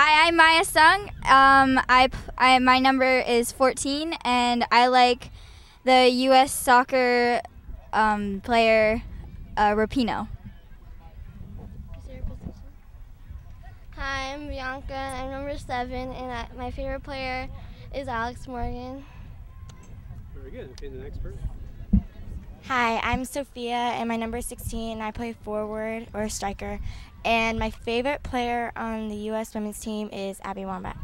Hi, I'm Maya Sung. Um, I, I my number is 14, and I like the U.S. soccer um, player uh, Rapinoe. Hi, I'm Bianca. I'm number seven, and I, my favorite player is Alex Morgan. Very good. Okay, the next person. Hi, I'm Sophia, and my number is 16, and I play forward or striker. And my favorite player on the U.S. women's team is Abby Wambach.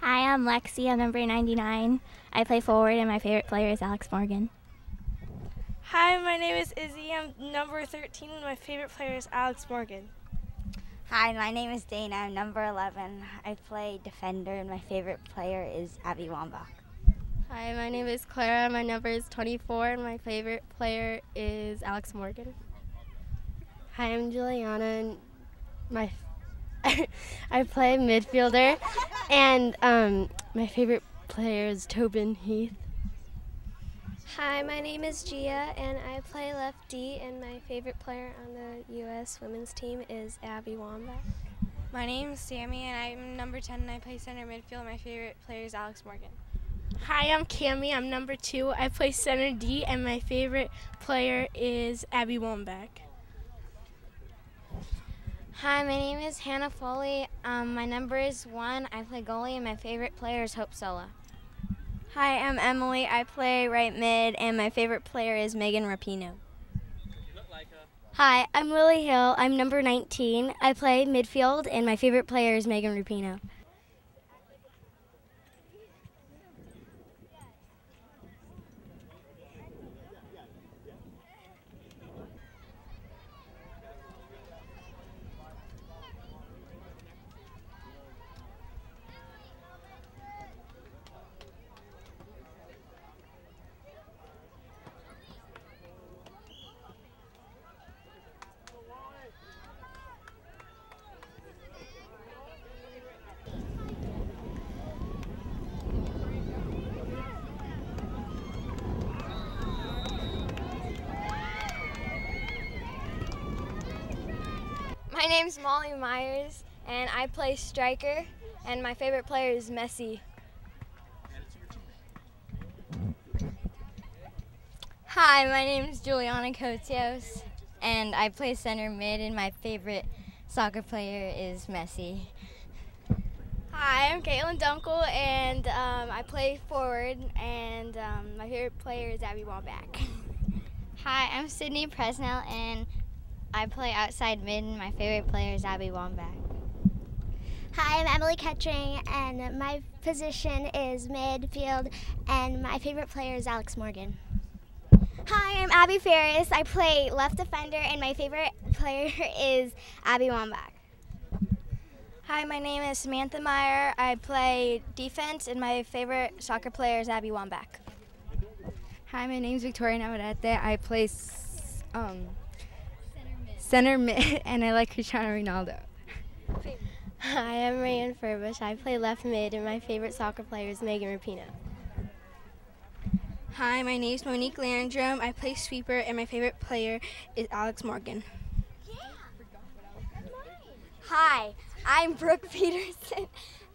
Hi, I'm Lexi. I'm number 99. I play forward, and my favorite player is Alex Morgan. Hi, my name is Izzy. I'm number 13, and my favorite player is Alex Morgan. Hi, my name is Dana. I'm number 11. I play defender, and my favorite player is Abby Wambach. Hi, my name is Clara. My number is 24, and my favorite player is Alex Morgan. Hi, I'm Juliana, and my I play midfielder, and um, my favorite player is Tobin Heath. Hi, my name is Gia, and I play left D, and my favorite player on the U.S. women's team is Abby Wambach. My name is Sammy, and I'm number 10, and I play center midfield. My favorite player is Alex Morgan. Hi, I'm Cami. I'm number two. I play center D, and my favorite player is Abby Wambach. Hi, my name is Hannah Foley. Um, my number is one. I play goalie, and my favorite player is Hope Solo. Hi, I'm Emily. I play right mid, and my favorite player is Megan Rapinoe. Hi, I'm Lily Hill. I'm number 19. I play midfield, and my favorite player is Megan Rapinoe. My name's Molly Myers, and I play striker, and my favorite player is Messi. Hi, my name is Juliana Kotios, and I play center mid, and my favorite soccer player is Messi. Hi, I'm Caitlin Dunkel, and um, I play forward, and um, my favorite player is Abby Wambach. Hi, I'm Sydney Presnell, and I play outside mid, and my favorite player is Abby Wambach. Hi, I'm Emily Kettering, and my position is midfield, and my favorite player is Alex Morgan. Hi, I'm Abby Ferris. I play left defender, and my favorite player is Abby Wambach. Hi, my name is Samantha Meyer. I play defense, and my favorite soccer player is Abby Wambach. Hi, my name is Victoria Navarrete. I play um, center mid, and I like Cristiano Ronaldo. Hi, I'm Rayan Furbush. I play left mid, and my favorite soccer player is Megan Rapinoe. Hi, my name is Monique Landrum. I play sweeper, and my favorite player is Alex Morgan. Yeah. Hi, I'm Brooke Peterson,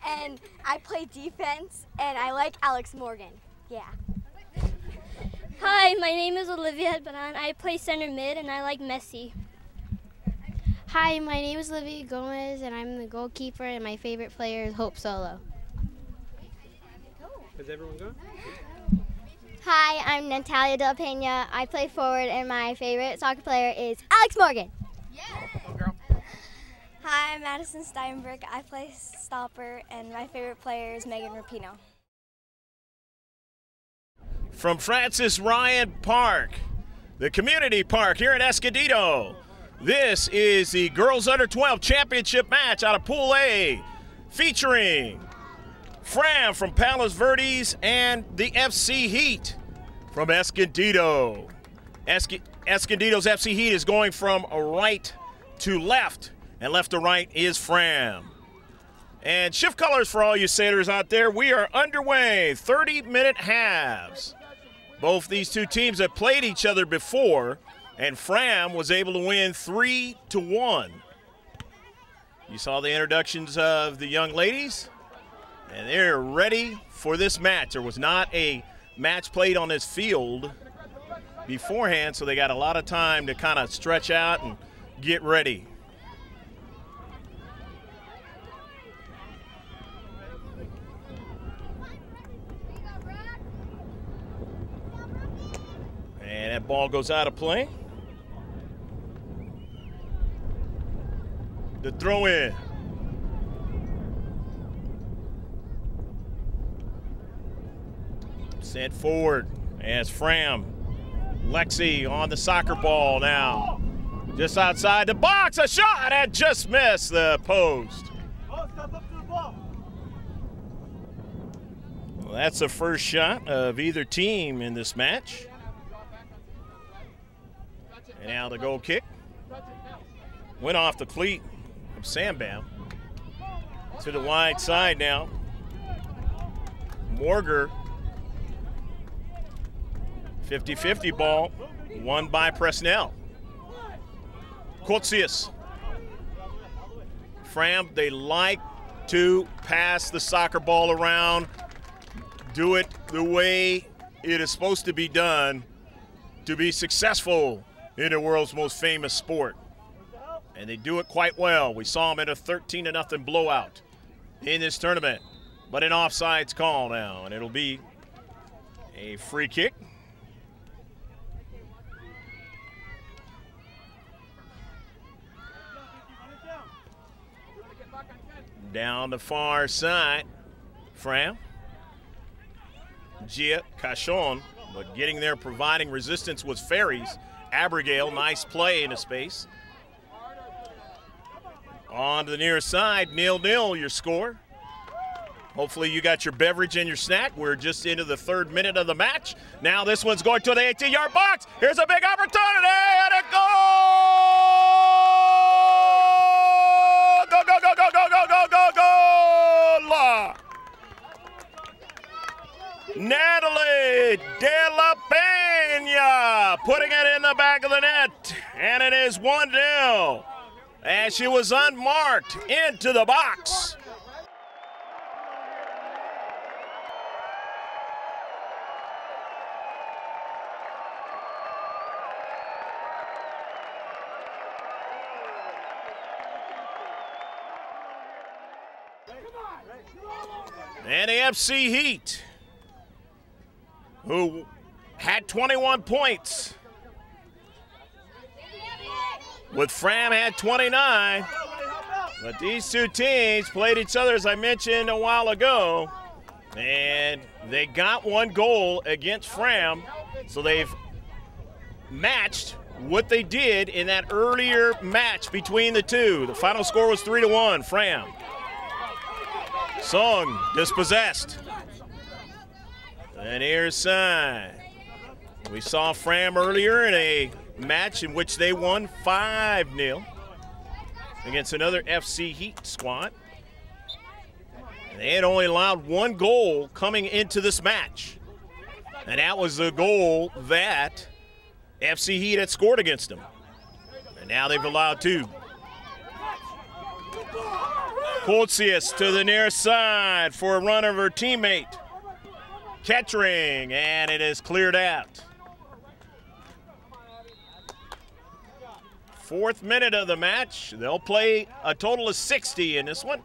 and I play defense, and I like Alex Morgan. Yeah. Hi, my name is Olivia Banan. I play center mid, and I like Messi. Hi, my name is Olivia Gomez, and I'm the goalkeeper, and my favorite player is Hope Solo. Has everyone gone? Hi, I'm Natalia Del Pena. I play forward, and my favorite soccer player is Alex Morgan. Hi, I'm Madison Steinberg. I play stopper, and my favorite player is Megan Rapinoe. From Frances Ryan Park, the community park here in Escondido. This is the Girls Under 12 Championship match out of Pool A, featuring Fram from Palos Verdes and the FC Heat from Escondido. Esc- Escondido's FC Heat is going from right to left, and left to right is Fram. And shift colors for all you sailors out there. We are underway, 30 minute halves. Both these two teams have played each other before, and Fram was able to win three to one. You saw the introductions of the young ladies, and they're ready for this match. There was not a match played on this field beforehand, so they got a lot of time to kind of stretch out and get ready. And that ball goes out of play. The throw in. Sent forward as Fram. Lexi on the soccer ball now. Just outside the box, a shot and just missed the post. Well, that's the first shot of either team in this match. And now the goal kick. Went off the cleat Sambam. To the wide side now. Morger 50 50 ball, won by Presnell. Kotsius. Fram, they like to pass the soccer ball around, do it the way it is supposed to be done to be successful in the world's most famous sport. And they do it quite well. We saw them in a 13 0 blowout in this tournament. But an offsides call now, and it'll be a free kick. Down the far side, Fram. Gia Cachon, but getting there providing resistance was Ferris. Abigail, nice play into space. On to the near side, nil nil your score. Hopefully you got your beverage and your snack. We're just into the third minute of the match. Now this one's going to the 18-yard box. Here's a big opportunity and a goal! Go, go, go, go, go, go, go, go, goal! Natalie De La Pena putting it in the back of the net, and it is 1-0 as she was unmarked into the box. And the FC Heat, who had 21 points, with Fram had 29. But these two teams played each other, as I mentioned a while ago, and they got one goal against Fram, so they've matched what they did in that earlier match between the two. The final score was three to one, Fram. Song dispossessed. And here's side. We saw Fram earlier in a match in which they won 5 0 against another FC Heat squad. And they had only allowed one goal coming into this match. And that was the goal that FC Heat had scored against them. And now they've allowed two. Kotsius to the near side for a run of her teammate. Kettering, and it is cleared out. Fourth minute of the match. They'll play a total of 60 in this one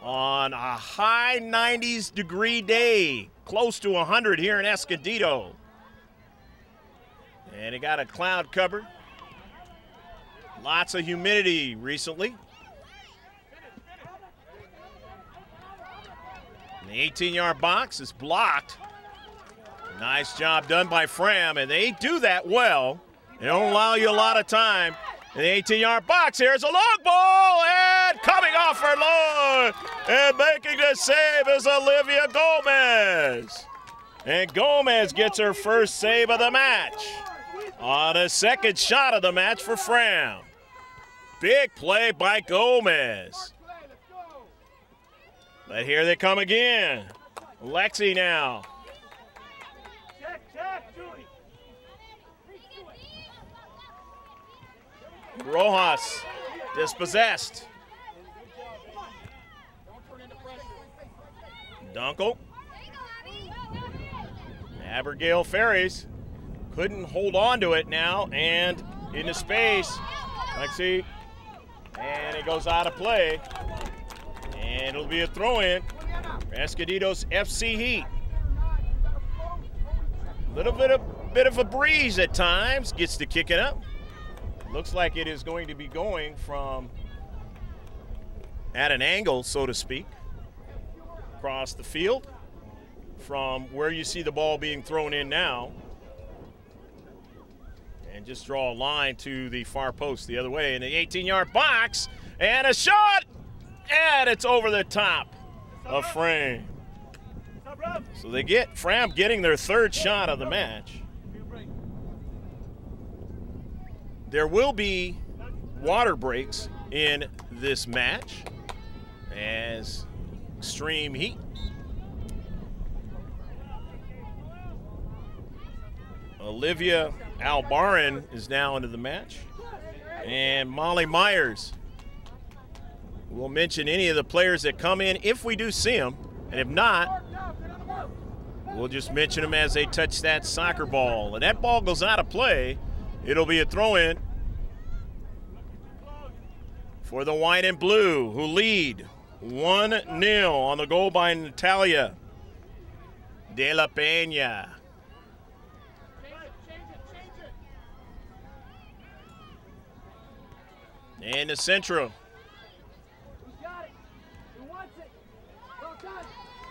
on a high 90s degree day, close to 100 here in Escondido. And it got a cloud cover. Lots of humidity recently. The 18 yard box is blocked. Nice job done by Fram, and they do that well. They don't allow you a lot of time. In the 18 yard box, here's a long ball, and coming off her load and making the save is Olivia Gomez. And Gomez gets her first save of the match on a second shot of the match for Fram. Big play by Gomez. But here they come again. Lexi now. Rojas dispossessed. Dunkel. Abigail Ferris couldn't hold on to it now and into space. Lexi. And it goes out of play. And it'll be a throw in for Escondido's FC Heat. Little bit of bit of a breeze at times, gets to kicking up. Looks like it is going to be going from at an angle, so to speak, across the field from where you see the ball being thrown in now. And just draw a line to the far post the other way in the 18 yard box. And a shot! And it's over the top of Fram. So they get Fram getting their third shot of the match. There will be water breaks in this match as extreme heat Olivia Albarin is now into the match. And Molly Myers. We'll mention any of the players that come in if we do see them. And if not, we'll just mention them as they touch that soccer ball. And that ball goes out of play. It'll be a throw in for the white and blue, who lead 1 0 on the goal by Natalia De La Pena. And the Central.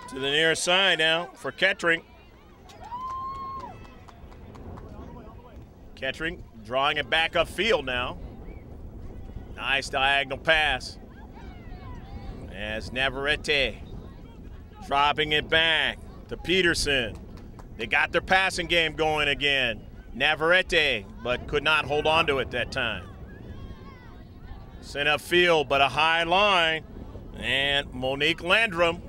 To the near side now for Kettering. Kettering drawing it back upfield now. Nice diagonal pass. As Navarrete dropping it back to Peterson. They got their passing game going again. Navarrete, but could not hold on to it that time. Sent upfield, but a high line. And Monique Landrum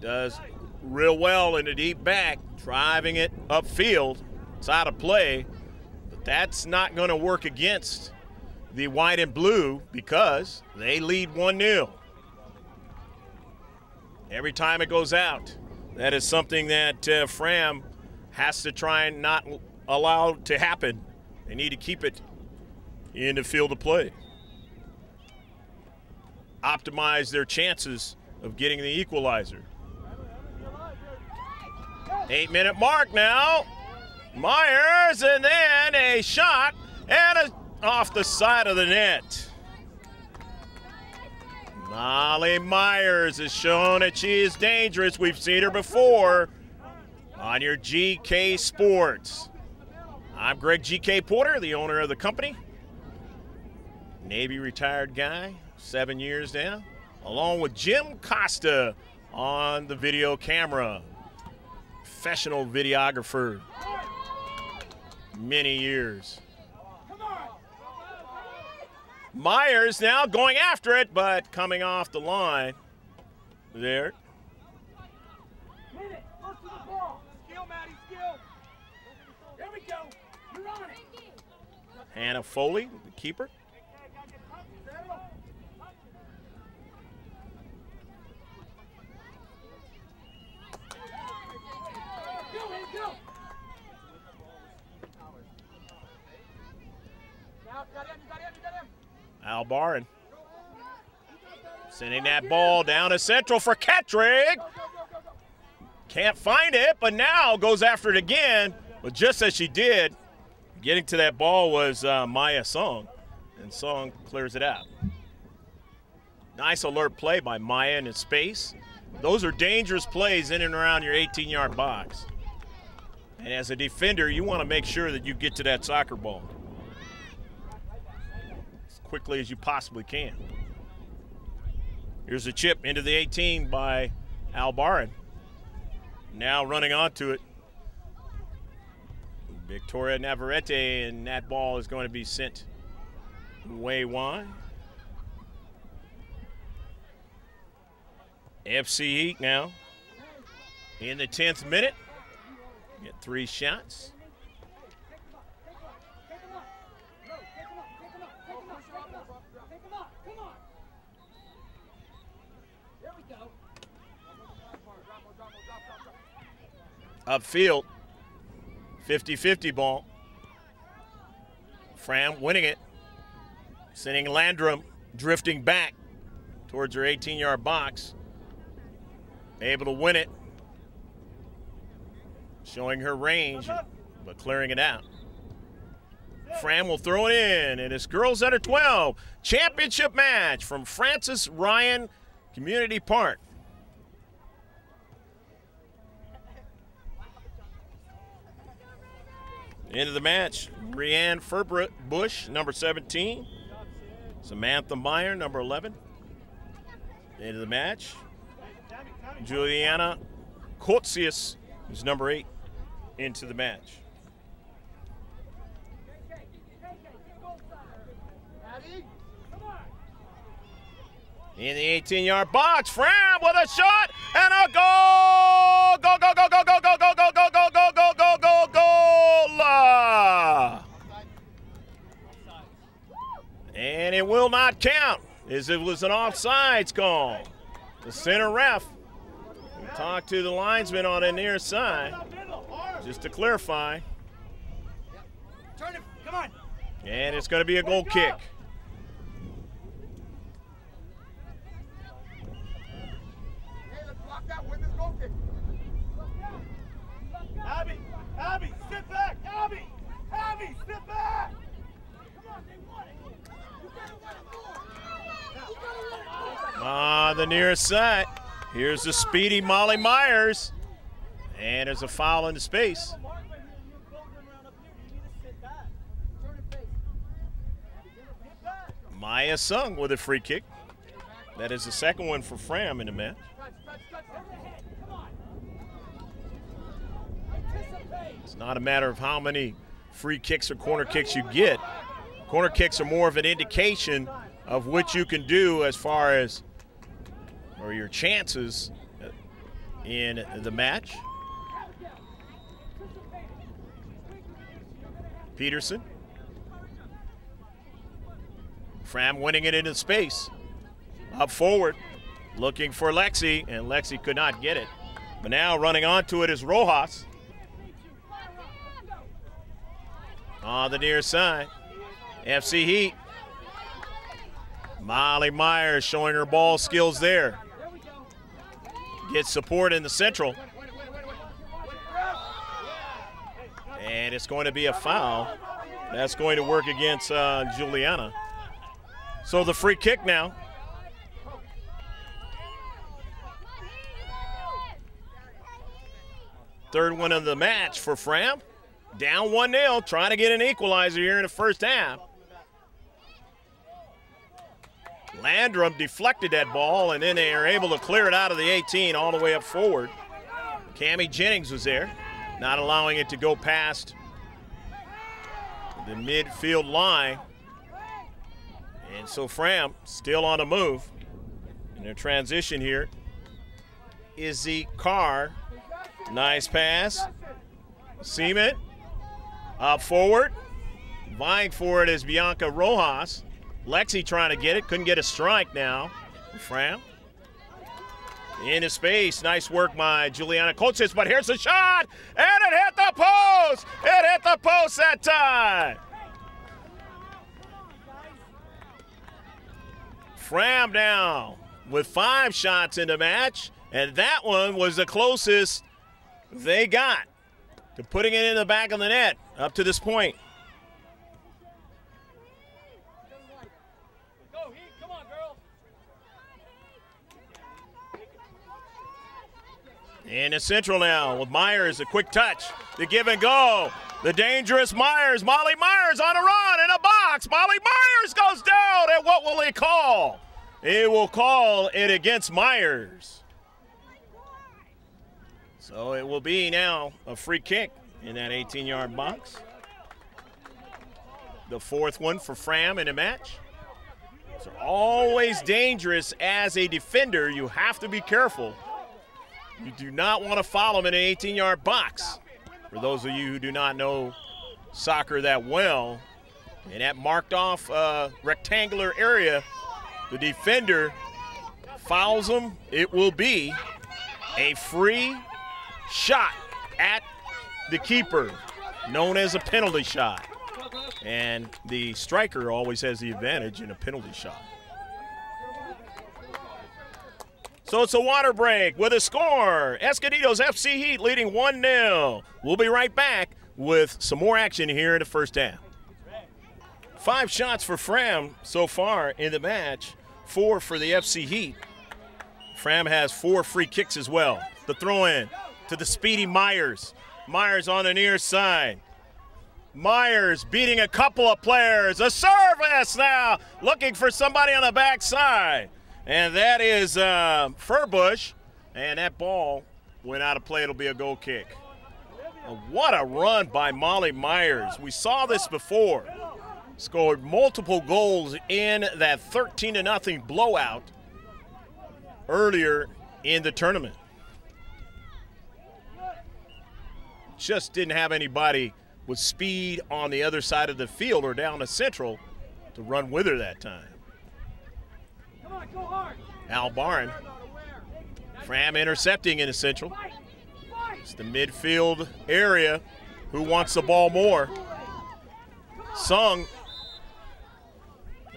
does real well in the deep back, driving it upfield. It's out of play, that's not going to work against the white and blue because they lead 1 0. Every time it goes out, that is something that uh, Fram has to try and not allow to happen. They need to keep it in the field of play. Optimize their chances of getting the equalizer. Eight minute mark now. Myers, and then a shot and a, off the side of the net. Molly Myers has shown that she is dangerous. We've seen her before on your GK Sports. I'm Greg GK Porter, the owner of the company. Navy retired guy, seven years now, along with Jim Costa on the video camera. Professional videographer, many years. Myers now going after it, but coming off the line there. Hannah Foley, the keeper. Albarin sending that ball down to central for Kettering. Can't find it, but now goes after it again. But just as she did, getting to that ball was uh, Maya Song, and Song clears it out. Nice alert play by Maya in space. Those are dangerous plays in and around your 18 yard box. And as a defender, you want to make sure that you get to that soccer ball quickly as you possibly can. Here's a chip into the 18 by Albarin. Now running onto it. Victoria Navarrete, and that ball is going to be sent way wide. FC Heat now in the 10th minute. Get three shots. Upfield. 50 50 ball. Fram winning it. Sending Landrum drifting back towards her 18 yard box. Able to win it. Showing her range, but clearing it out. Fram will throw it in, and it's girls under 12 championship match from Frances Ryan Community Park. End of the match, Brianne Bush, number 17. Samantha Meyer, number 11. End of the match, Juliana Kotsius, who's number 8, into the match. In the 18 yard box, Fram with a shot and a goal! Go, go, go, go, go, go, go, go, go, go, go, go, go, go, goal! And it will not count as it was an offsides call. The center ref talked to the linesman on the near side just to clarify. Turn it, come on. And it's going to be a goal kick. Abby, Abby, sit back, Abby, Abby, sit back. Ah, the nearest set. Here's the speedy Molly Myers. And there's a foul into space. Maya Sung with a free kick. That is the second one for Fram in the match. It's not a matter of how many free kicks or corner kicks you get. Corner kicks are more of an indication of what you can do as far as or your chances in the match. Peterson. Fram winning it into space. Up forward, looking for Lexi, and Lexi could not get it. But now running onto it is Rojas. On the near side, FC Heat. Molly Myers showing her ball skills there. Gets support in the central. And it's going to be a foul. That's going to work against uh, Juliana. So the free kick now. Third one of the match for Fram. Down 1 0, trying to get an equalizer here in the first half. Landrum deflected that ball, and then they are able to clear it out of the 18 all the way up forward. Cami Jennings was there, not allowing it to go past the midfield line. And so Fram still on the move. In their transition here, Izzy Carr. Nice pass. Seaman up forward. Vying for it is Bianca Rojas. Lexi trying to get it. Couldn't get a strike now. Fram. Into space. Nice work by Juliana Coates, but here's the shot, and it hit the post. It hit the post that time. Fram down with five shots in the match, and that one was the closest they got to putting it in the back of the net up to this point. In the central now with Myers, a quick touch, the give and go. The dangerous Myers, Molly Myers on a run in a box. Molly Myers goes down, and what will he call? He will call it against Myers. So it will be now a free kick in that 18 yard box. The fourth one for Fram in a match. So always dangerous as a defender. You have to be careful. You do not want to follow him in an 18 yard box. For those of you who do not know soccer that well, in that marked off uh, rectangular area, the defender fouls him. It will be a free shot at the keeper, known as a penalty shot. And the striker always has the advantage in a penalty shot. So it's a water break with a score. Escondido's FC Heat leading 1 0. We'll be right back with some more action here in the first half. Five shots for Fram so far in the match, four for the FC Heat. Fram has four free kicks as well. The throw in to the speedy Myers. Myers on the near side. Myers beating a couple of players. A service now, looking for somebody on the backside. And that is uh, Furbush. And that ball went out of play. It'll be a goal kick. What a run by Molly Myers. We saw this before. Scored multiple goals in that 13 to nothing blowout earlier in the tournament. Just didn't have anybody with speed on the other side of the field or down the central to run with her that time. Al Barn. Fram intercepting in the central. It's the midfield area. Who wants the ball more? Sung.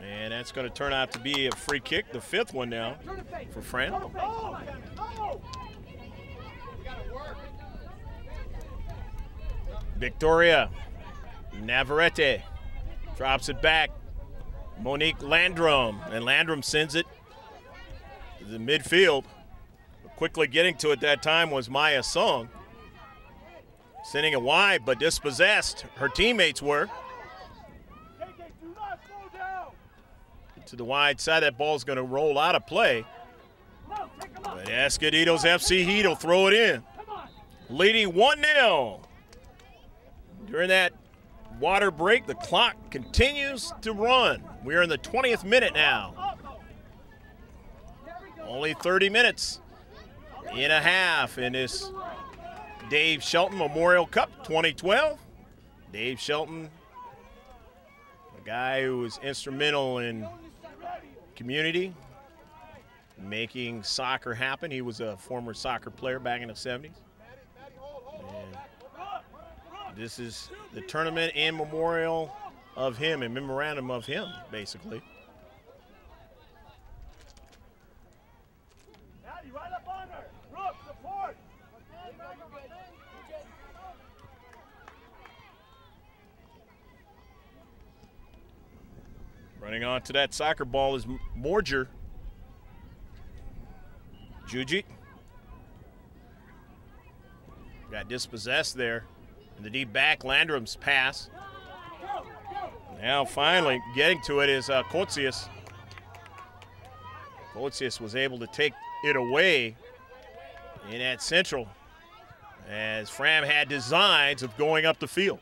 And that's going to turn out to be a free kick, the fifth one now for Fram. Victoria Navarrete drops it back. Monique Landrum, and Landrum sends it to the midfield. Quickly getting to it that time was Maya Song. Sending it wide, but dispossessed. Her teammates were. To the wide side, that ball's going to roll out of play. But Escondido's FC Heat will throw it in. Leading 1 0. During that water break, the clock continues to run. We are in the 20th minute now. Only 30 minutes in a half in this Dave Shelton Memorial Cup 2012. Dave Shelton, a guy who was instrumental in community, making soccer happen. He was a former soccer player back in the 70s. And this is the tournament in memorial of him, and memorandum of him, basically. Running on to that soccer ball is Morger. Juji. Got dispossessed there. In the deep back, Landrum's pass. Now finally getting to it is uh, Kotsius. Kotsius was able to take it away in at central as Fram had designs of going up the field.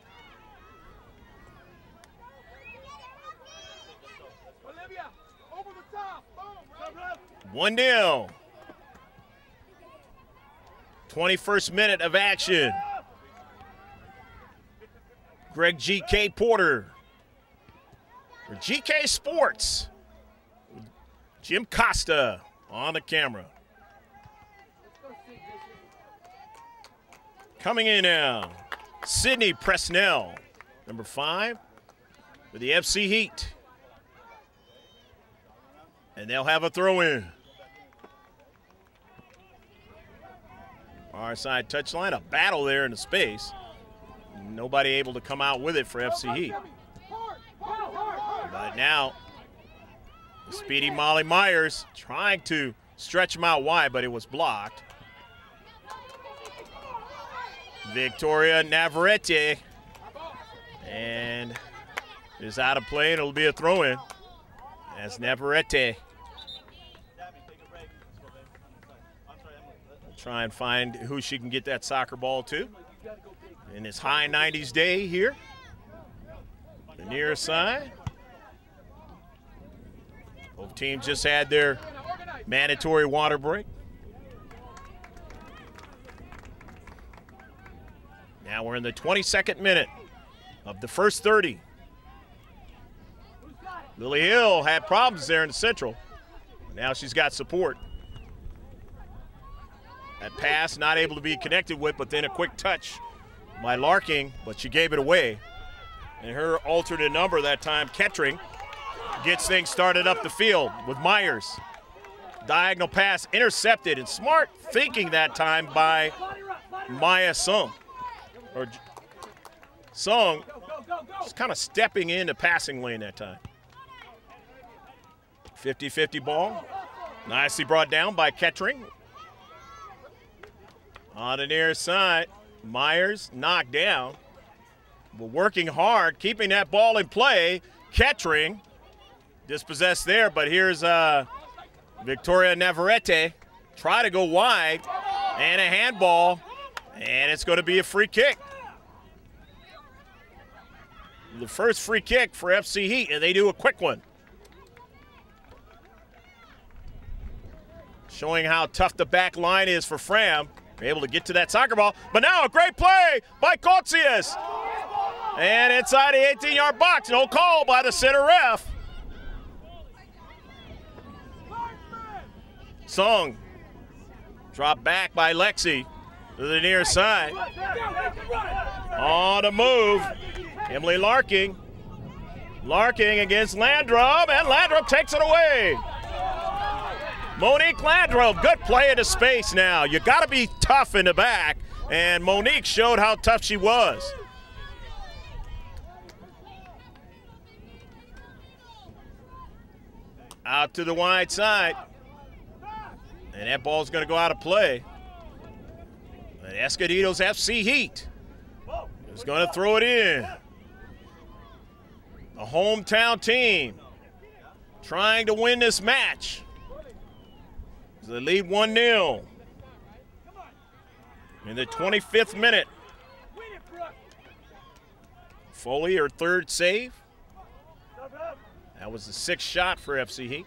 1 0. 21st minute of action. Greg G.K. Porter for GK Sports. Jim Costa on the camera. Coming in now, Sydney Presnell, number five, for the FC Heat. And they'll have a throw in. Our side touchline, a battle there in the space. Nobody able to come out with it for FC Heat. But now, speedy Molly Myers trying to stretch him out wide, but it was blocked. Victoria Navarrete. And is out of play, and it'll be a throw in. As Navarrete Try and find who she can get that soccer ball to. In his high 90s day here. The near side. Both teams just had their mandatory water break. Now we're in the 22nd minute of the first 30. Lily Hill had problems there in the central. Now she's got support. That pass not able to be connected with, but then a quick touch by Larking, but she gave it away. And her alternate number that time, Kettering, gets things started up the field with Myers. Diagonal pass intercepted, and smart thinking that time by Maya Sung. Or Sung just kind of stepping into passing lane that time. 50-50 ball. Nicely brought down by Kettering. On the near side, Myers knocked down. But working hard, keeping that ball in play. Kettering dispossessed there, but here's uh, Victoria Navarrete. Try to go wide, and a handball, and it's going to be a free kick. The first free kick for FC Heat, and they do a quick one. Showing how tough the back line is for Fram. Able to get to that soccer ball, but now a great play by Kotsius. And inside the 18 yard box, no call by the center ref. Song dropped back by Lexi to the near side. On the move, Emily Larking. Larking against Landrum, and Landrum takes it away. Monique Landrum, good play into space now. You got to be tough in the back, and Monique showed how tough she was. Out to the wide side. And that ball's going to go out of play. And Escondido's FC Heat is going to throw it in. The hometown team trying to win this match. They lead 1 0 in the 25th minute. Foley, her third save. That was the sixth shot for FC Heat.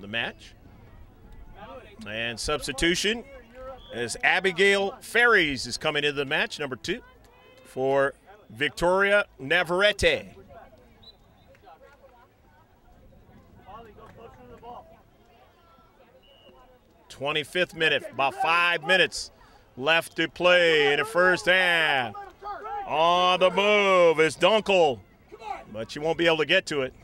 The match. And substitution as Abigail Ferris is coming into the match, number two, for Victoria Navarrete. 25th minute, about five minutes left to play in the first half. On the move is Dunkel, but you won't be able to get to it.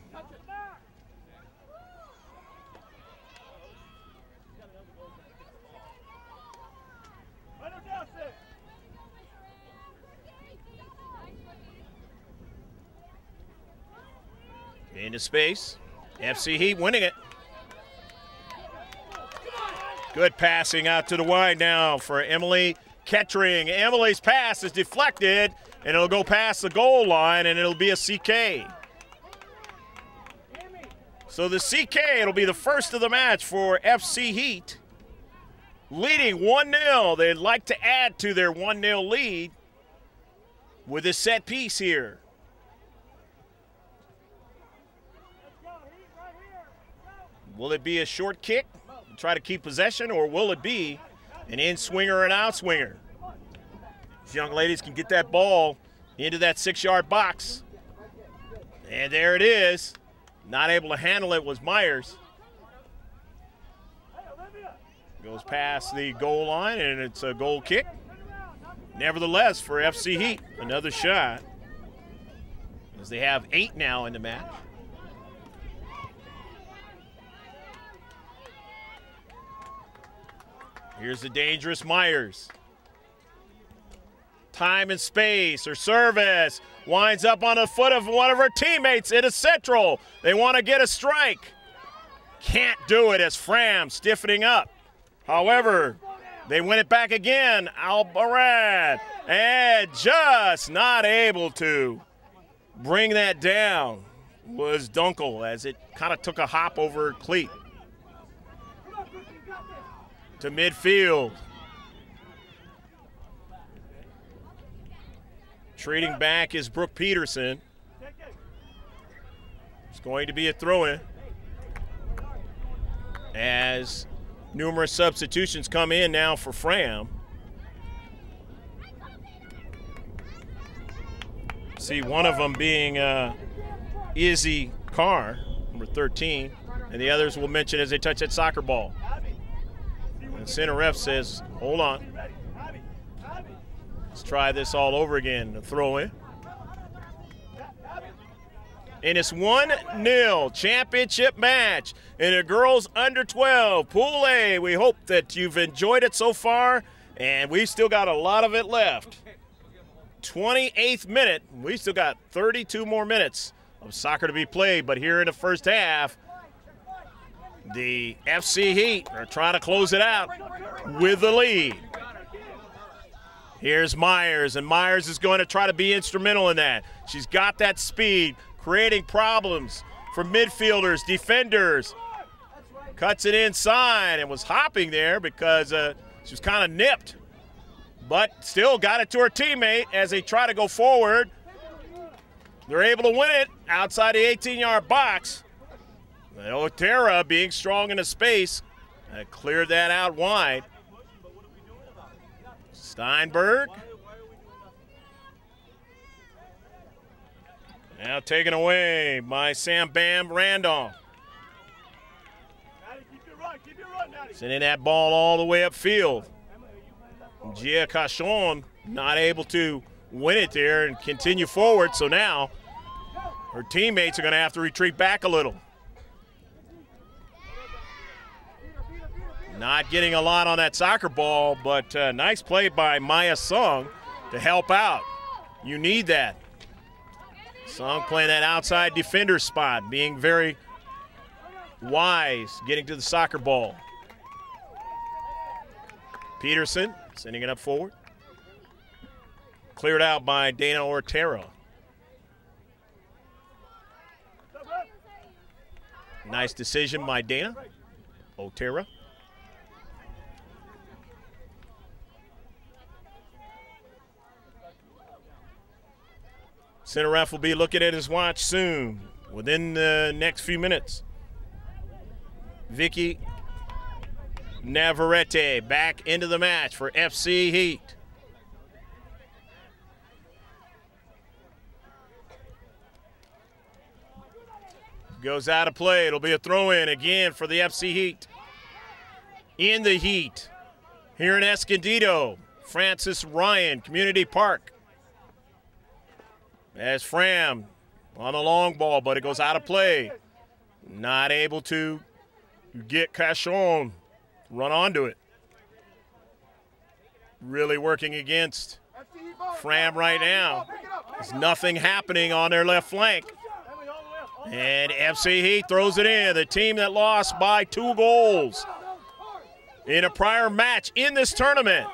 Into space. FC Heat winning it. Good passing out to the wide now for Emily Kettering. Emily's pass is deflected, and it'll go past the goal line, and it'll be a CK. So the CK, it'll be the first of the match for FC Heat. Leading 1-0. They'd like to add to their 1-0 lead with a set piece here. Will it be a short kick? Try to keep possession, or will it be an in swinger and out swinger? These young ladies can get that ball into that six yard box. And there it is. Not able to handle it was Myers. Goes past the goal line, and it's a goal kick. Nevertheless, for FC Heat, another shot. As they have eight now in the match. Here's the dangerous Myers. Time and space, or service. Winds up on the foot of one of her teammates It is central. They want to get a strike. Can't do it as Fram stiffening up. However, they win it back again. Albarad. And just not able to bring that down was Dunkel as it kind of took a hop over cleat to midfield. Trading back is Brooke Peterson. It's going to be a throw in as numerous substitutions come in now for Fram. See one of them being uh, Izzy Carr, number 13, and the others will mention as they touch that soccer ball center ref says, hold on. Let's try this all over again. The throw in. And it's 1 0 championship match in a girls under 12 Pool A. We hope that you've enjoyed it so far, and we've still got a lot of it left. 28th minute. We still got 32 more minutes of soccer to be played, but here in the first half, the FC Heat are trying to close it out with the lead. Here's Myers, and Myers is going to try to be instrumental in that. She's got that speed, creating problems for midfielders, defenders. Cuts it inside and was hopping there because uh, she was kind of nipped, but still got it to her teammate as they try to go forward. They're able to win it outside the 18 yard box. Otera being strong in the space uh, cleared that out wide. Steinberg. Now taken away by Sam Bam Randolph. Sending that ball all the way upfield. Gia Cachon not able to win it there and continue forward, so now her teammates are going to have to retreat back a little. Not getting a lot on that soccer ball, but uh, nice play by Maya Sung to help out. You need that. Sung playing that outside defender spot, being very wise, getting to the soccer ball. Peterson sending it up forward. Cleared out by Dana Ortera. Nice decision by Dana Otera. Center ref will be looking at his watch soon, within the next few minutes. Vicky Navarrete back into the match for FC Heat. Goes out of play. It'll be a throw in again for the FC Heat. In the Heat, here in Escondido, Frances Ryan Community Park. As Fram on the long ball, but it goes out of play. Not able to get Cachon, run onto it. Really working against Fram right now. There's nothing happening on their left flank. And FC Heat throws it in. The team that lost by two goals in a prior match in this tournament.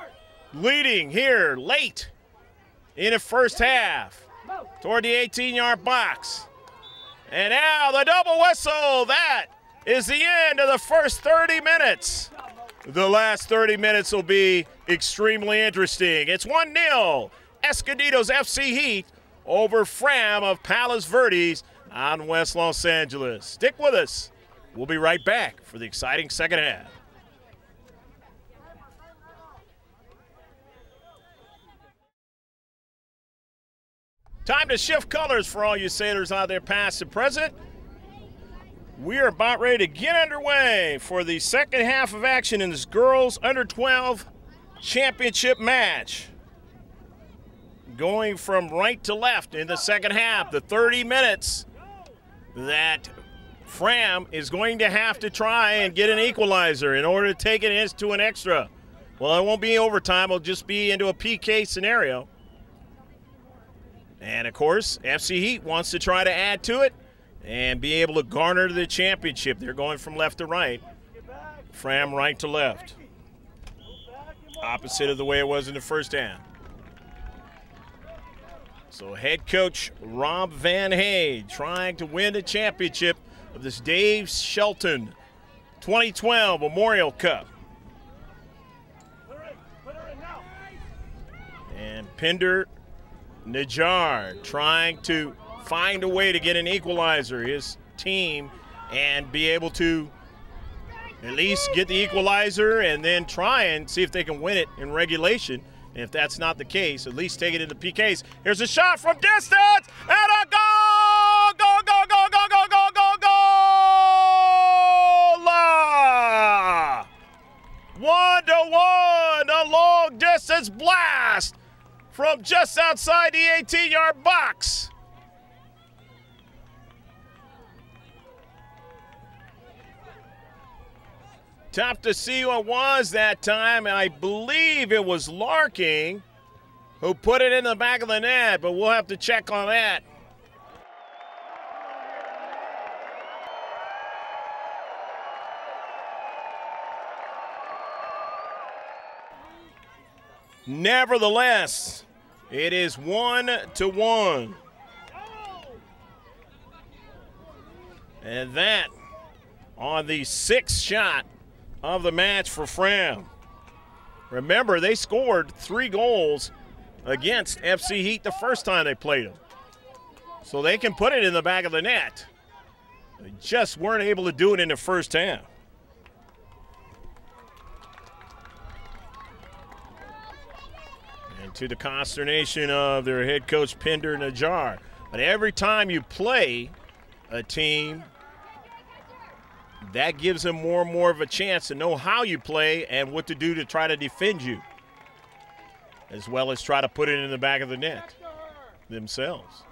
Leading here late in the first half toward the 18 yard box. And now the double whistle. That is the end of the first 30 minutes. The last 30 minutes will be extremely interesting. It's 1 0. Escondido's FC Heat over Fram of Palos Verdes on West Los Angeles. Stick with us. We'll be right back for the exciting second half. Time to shift colors for all you sailors out there, past and present. We are about ready to get underway for the second half of action in this girls under 12 championship match. Going from right to left in the second half, the 30 minutes that Fram is going to have to try and get an equalizer in order to take it into an extra. Well, it won't be overtime, it'll just be into a PK scenario. And of course, FC Heat wants to try to add to it and be able to garner the championship. They're going from left to right, Fram right to left. Opposite of the way it was in the first half. So head coach Rob Van Hay trying to win the championship of this Dave Shelton 2012 Memorial Cup. And Pinder Najar trying to find a way to get an equalizer, his team, and be able to at least get the equalizer and then try and see if they can win it in regulation. And if that's not the case, at least take it into PKs. Here's a shot from distance and a goal! Go, go, go, go, go, go, go, go! La! Ah! One tremendous blast from just outside the 18 yard box. Tough to see who it was that time. I believe it was Larking who put it in the back of the net, but we'll have to check on that. Nevertheless, it is one to one. And that on the sixth shot of the match for Fram. Remember, they scored three goals against FC Heat the first time they played them. So they can put it in the back of the net. They just weren't able to do it in the first half. To the consternation of their head coach, Pinder Najar. But every time you play a team that gives them more and more of a chance to know how you play and what to do to try to defend you, as well as try to put it in the back of the net themselves.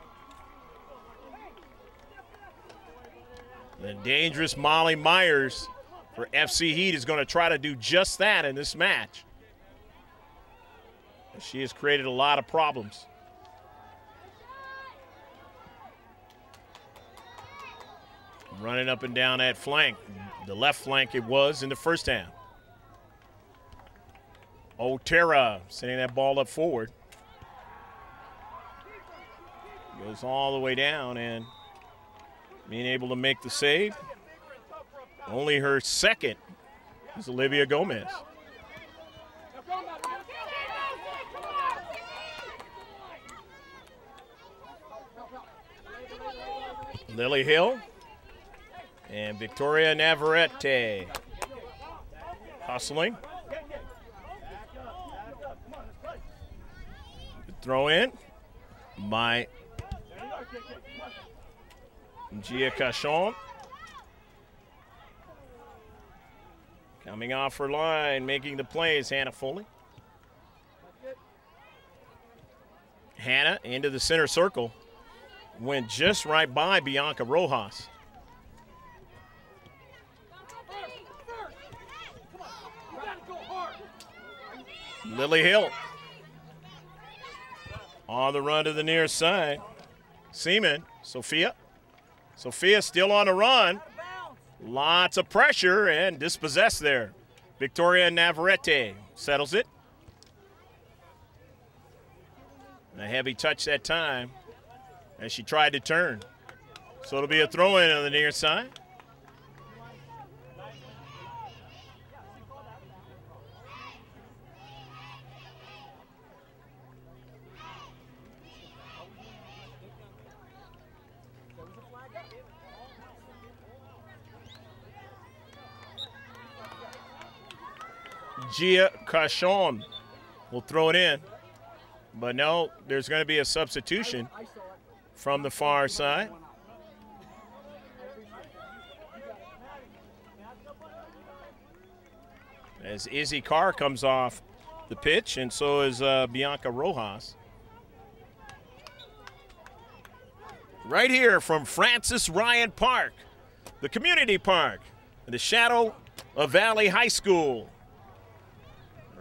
The dangerous Molly Myers for FC Heat is going to try to do just that in this match. She has created a lot of problems. running up and down that flank. The left flank it was in the first half. Otera sending that ball up forward. Goes all the way down and being able to make the save. Only her second is Olivia Gomez. Lily Hill and Victoria Navarrete hustling. Throw in by Gia Cachon. Coming off her line, making the plays, Hannah Foley. Hannah into the center circle. Went just right by Bianca Rojas. Lily Hill on the run to the near side. Seaman, Sophia. Sophia still on the run. Lots of pressure and dispossessed there. Victoria Navarrete settles it. A heavy touch that time as she tried to turn. So it'll be a throw in on the near side. Gia Cachon will throw it in. But no, there's going to be a substitution from the far side. As Izzy Carr comes off the pitch, and so is uh, Bianca Rojas. Right here from Frances Ryan Park, the community park, in the shadow of Valley High School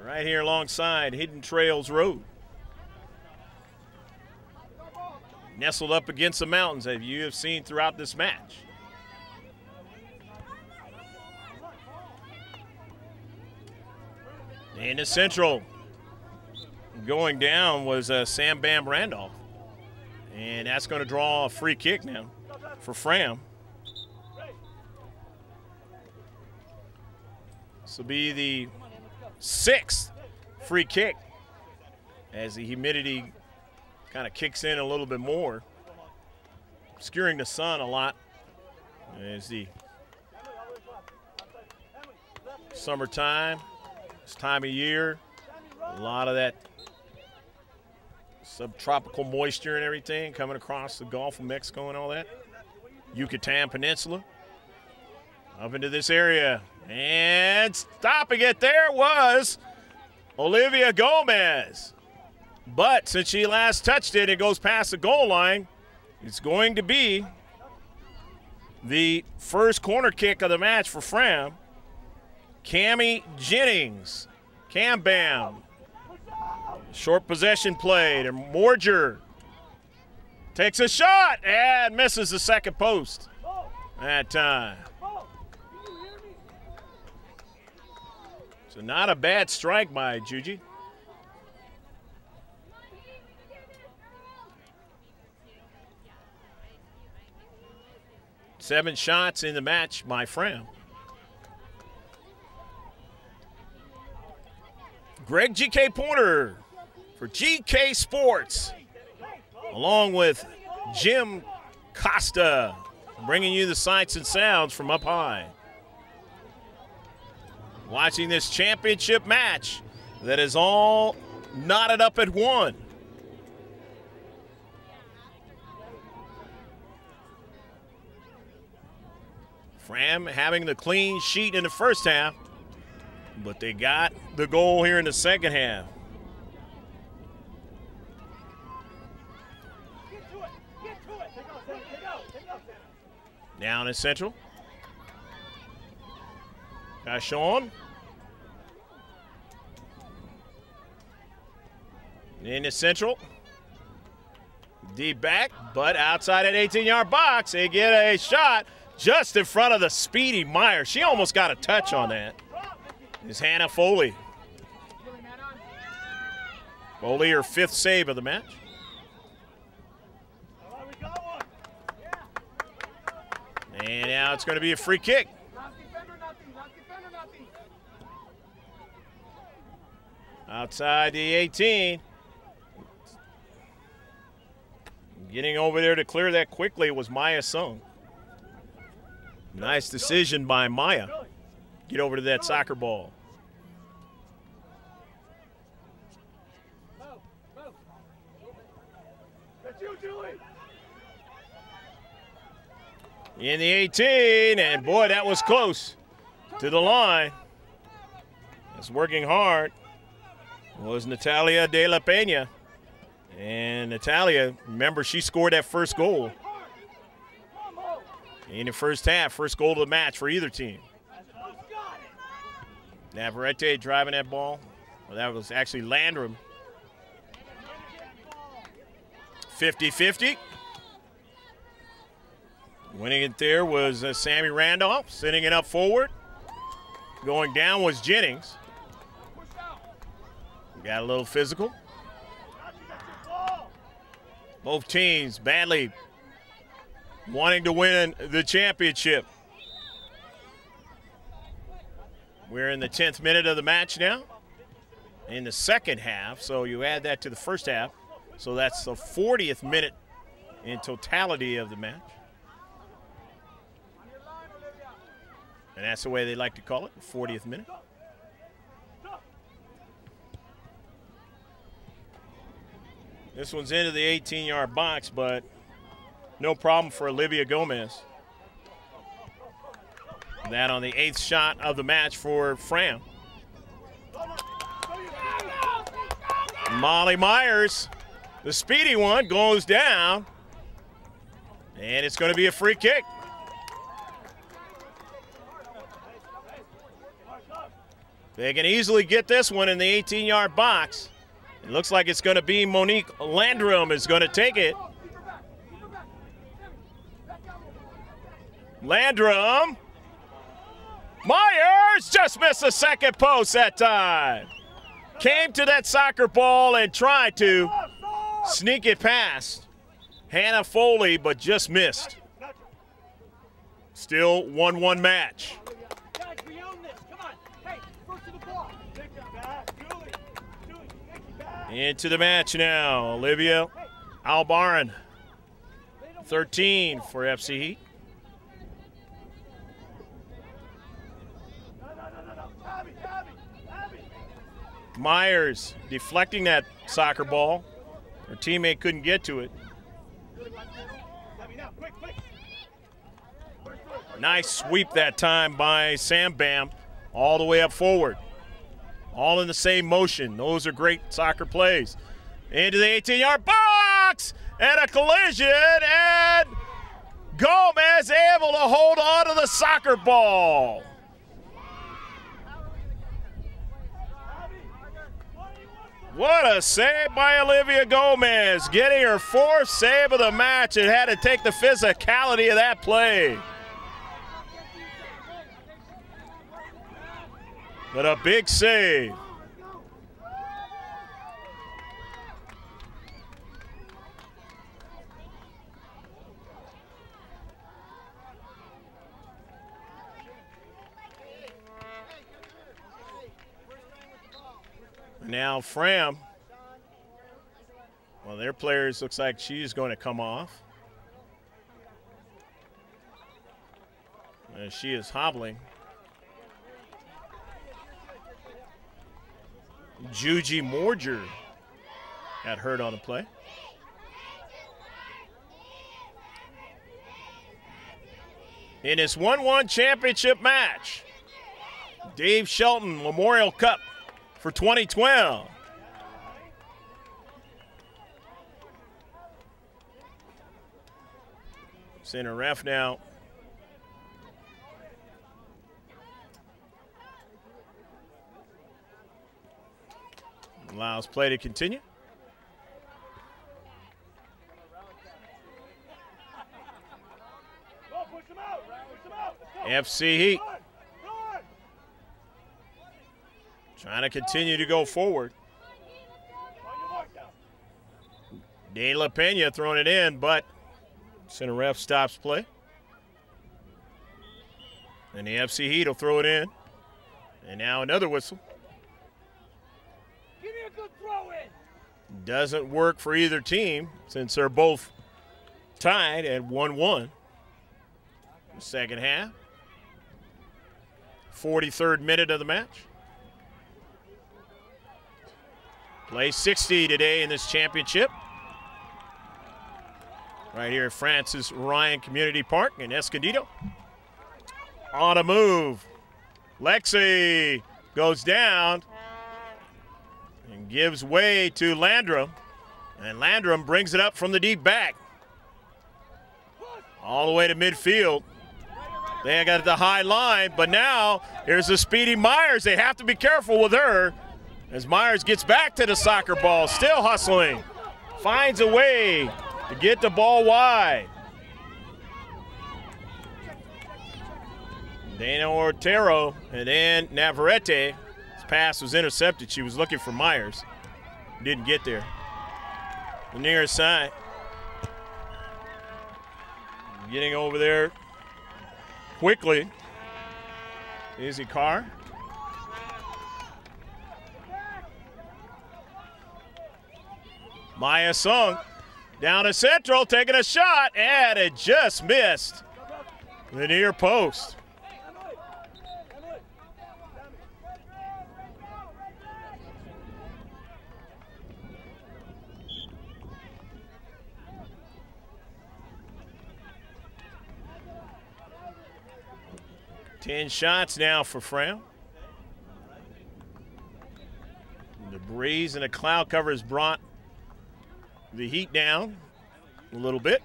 right here alongside Hidden Trails Road. Nestled up against the mountains, as you have seen throughout this match. In the central, going down was uh, Sam Bam Randolph. And that's going to draw a free kick now for Fram. This will be the sixth free kick as the humidity kind of kicks in a little bit more, obscuring the sun a lot as the summertime, this time of year, a lot of that subtropical moisture and everything coming across the Gulf of Mexico and all that. Yucatan Peninsula up into this area. And stopping it there was Olivia Gomez. But since she last touched it, it goes past the goal line. It's going to be the first corner kick of the match for Fram. Cami Jennings. Cam Bam. Short possession played. And Morger takes a shot and misses the second post that time. So not a bad strike by Juji. Seven shots in the match by Fram. Greg GK Porter for GK Sports, along with Jim Costa, bringing you the sights and sounds from up high. Watching this championship match that is all knotted up at one. Fram having the clean sheet in the first half, but they got the goal here in the second half. Down in central. Got Sean. In the central. Deep back, but outside at 18 yard box, they get a shot just in front of the speedy Meyer. She almost got a touch on that. Is Hannah Foley. Foley, her fifth save of the match. And now it's going to be a free kick. Outside the 18. Getting over there to clear that quickly was Maya Sung. Nice decision by Maya. Get over to that soccer ball. In the 18, and boy, that was close to the line. It's working hard. Was Natalia De La Pena. And Natalia, remember, she scored that first goal in the first half. First goal of the match for either team. Navarrete driving that ball. Well, that was actually Landrum. 50 50. Winning it there was uh, Sammy Randolph, sending it up forward. Going down was Jennings. Got a little physical. Both teams badly wanting to win the championship. We're in the 10th minute of the match now. In the second half, so you add that to the first half. So that's the 40th minute in totality of the match. And that's the way they like to call it, the 40th minute. This one's into the 18 yard box, but no problem for Olivia Gomez. That on the eighth shot of the match for Fram. Molly Myers, the speedy one, goes down. And it's going to be a free kick. They can easily get this one in the 18 yard box. It looks like it's going to be Monique Landrum is going to take it. Landrum. Myers just missed the second post that time. Came to that soccer ball and tried to sneak it past Hannah Foley, but just missed. Still 1 1 match. Into the match now, Olivia Albaran, 13 for FC Heat. Myers deflecting that soccer ball. Her teammate couldn't get to it. Nice sweep that time by Sam Bam all the way up forward. All in the same motion. Those are great soccer plays. Into the 18 yard box and a collision, and Gomez able to hold on to the soccer ball. What a save by Olivia Gomez, getting her fourth save of the match. It had to take the physicality of that play. But a big save. Now Fram, well, their players looks like she's going to come off. As she is hobbling. Juji Morger got hurt on the play. In his 1-1 championship match, Dave Shelton Memorial Cup for 2012. Center ref now. Allows play to continue. FC Heat. Trying to continue to go forward. De La Pena throwing it in, but center ref stops play. And the FC Heat will throw it in. And now another whistle. Give me a good throw in. Doesn't work for either team since they're both tied at 1 1. Second half. 43rd minute of the match. Play 60 today in this championship. Right here at Frances Ryan Community Park in Escondido. On a move. Lexi goes down and gives way to Landrum. And Landrum brings it up from the deep back. All the way to midfield. They got the high line, but now here's the speedy Myers. They have to be careful with her. As Myers gets back to the soccer ball, still hustling, finds a way to get the ball wide. Dana Ortero and then Navarrete. His pass was intercepted. She was looking for Myers. Didn't get there. The near side. Getting over there quickly. Izzy Carr. Maya Sung down to central, taking a shot, and it just missed the near post. Ten shots now for Fram. The breeze and the cloud cover has brought the heat down a little bit.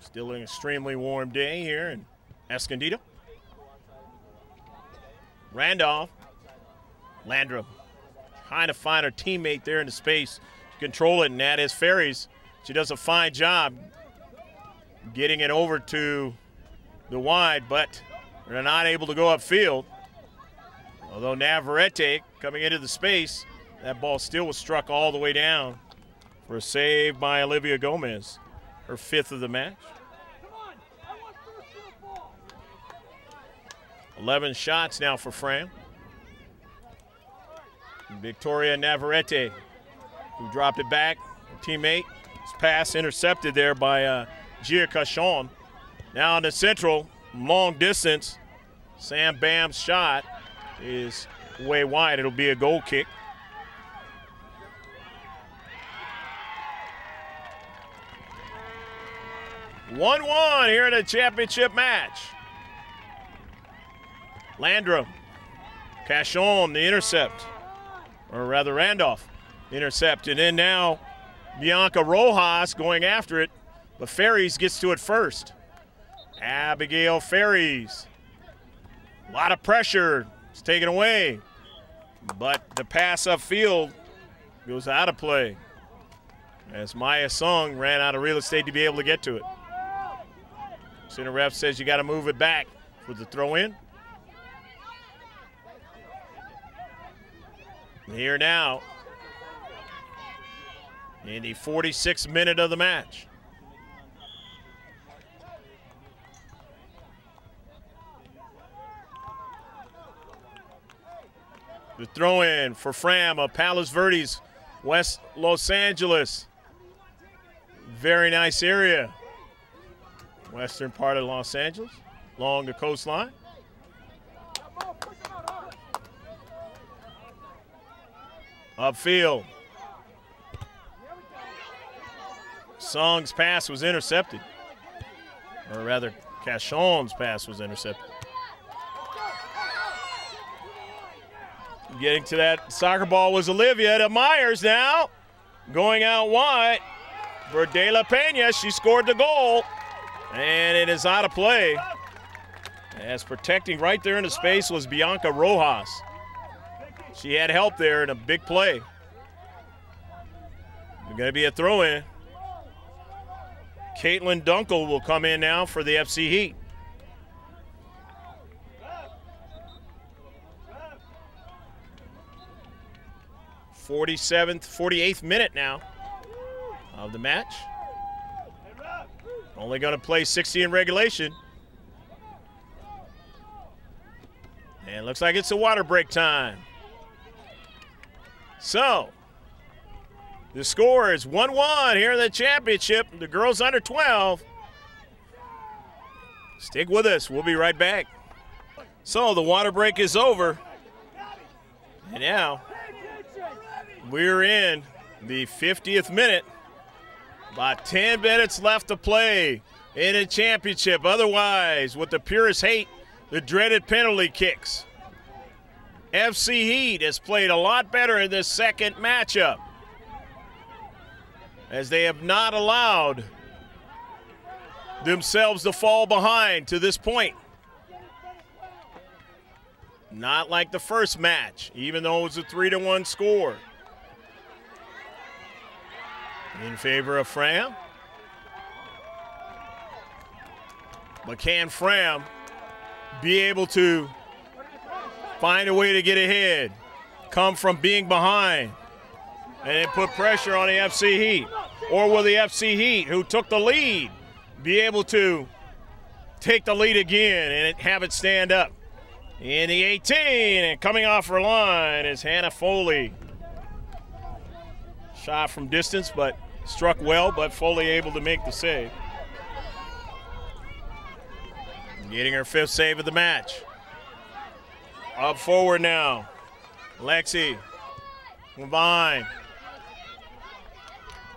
Still an extremely warm day here in Escondido. Randolph, Landrum trying to find her teammate there in the space to control it, and that is Ferris. She does a fine job getting it over to the wide, but they're not able to go upfield. Although Navarrete coming into the space, that ball still was struck all the way down for a save by Olivia Gomez, her fifth of the match. 11 shots now for Fram. Victoria Navarrete, who dropped it back. Her teammate, his pass intercepted there by uh, Gia Cachon. Now in the central, long distance. Sam Bam's shot is way wide. It'll be a goal kick. One-one here in a championship match. Landrum Cashon, the intercept, or rather Randolph, intercept. And then now Bianca Rojas going after it, but Ferris gets to it first. Abigail Ferris. A lot of pressure. It's taken away. But the pass upfield goes out of play as Maya Sung ran out of real estate to be able to get to it. Center ref says you got to move it back for the throw in. Here now in the 46th minute of the match. The throw in for Fram of Palos Verdes, West Los Angeles. Very nice area. Western part of Los Angeles, along the coastline. Upfield. Song's pass was intercepted. Or rather, Cashon's pass was intercepted. Getting to that soccer ball was Olivia to Myers now. Going out wide for De La Pena. She scored the goal. And it is out of play. As protecting right there in the space was Bianca Rojas. She had help there in a big play. It's going to be a throw in. Caitlin Dunkel will come in now for the FC Heat. Forty-seventh, forty-eighth minute now of the match. Only going to play 60 in regulation. And looks like it's a water break time. So, the score is 1 1 here in the championship. The girls under 12. Stick with us. We'll be right back. So, the water break is over. And now, we're in the 50th minute. About 10 minutes left to play in a championship. Otherwise, with the purest hate, the dreaded penalty kicks. FC Heat has played a lot better in this second matchup as they have not allowed themselves to fall behind to this point. Not like the first match, even though it was a 3 to 1 score. In favor of Fram. But can Fram be able to find a way to get ahead, come from being behind, and put pressure on the FC Heat? Or will the FC Heat, who took the lead, be able to take the lead again and have it stand up? In the 18, and coming off her line is Hannah Foley. Shot from distance, but struck well, but Foley able to make the save. Getting her fifth save of the match. Up forward now. Lexi behind.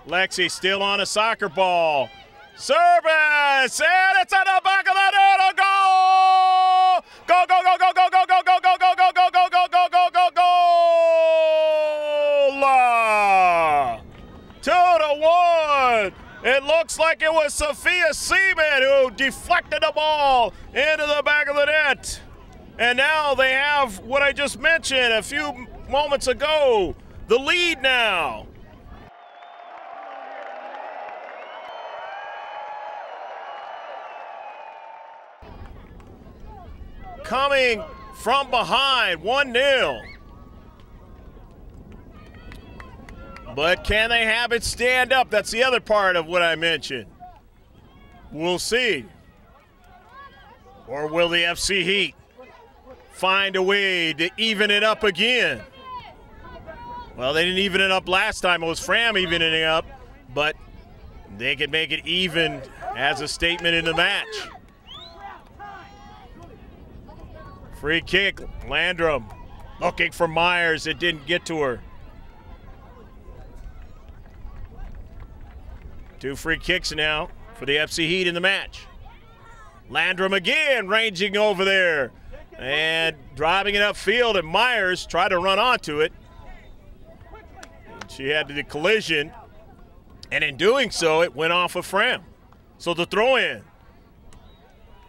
Lexi still on a soccer ball. Service! And it's on the back of the net. A goal! Go, go, go, go, go, go, go, go, like it was Sophia Seaman who deflected the ball into the back of the net. And now they have what I just mentioned a few moments ago the lead now. Coming from behind, 1 0. But can they have it stand up? That's the other part of what I mentioned. We'll see. Or will the FC Heat find a way to even it up again? Well, they didn't even it up last time. It was Fram evening it up, but they could make it even as a statement in the match. Free kick, Landrum looking for Myers. It didn't get to her. Two free kicks now for the FC Heat in the match. Landrum again ranging over there. And driving it upfield, and Myers tried to run onto it. And she had the collision, and in doing so, it went off of Fram. So the throw in.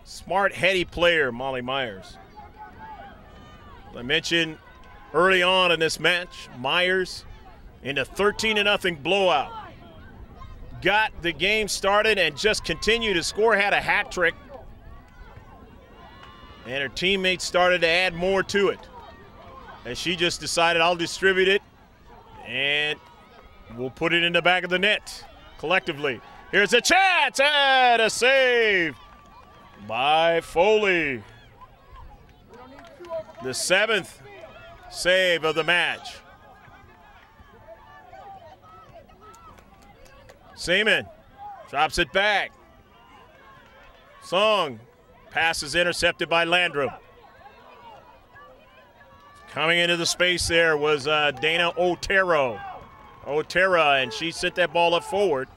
Smart, heady player, Molly Myers. I mentioned early on in this match, Myers in a 13 0 blowout. Got the game started and just continued to score, had a hat trick. And her teammates started to add more to it. And she just decided, I'll distribute it and we'll put it in the back of the net collectively. Here's a chance and a save by Foley. The seventh save of the match. Seaman drops it back. Song passes intercepted by Landrum. Coming into the space there was uh, Dana Otero. Otera, and she sent that ball up forward.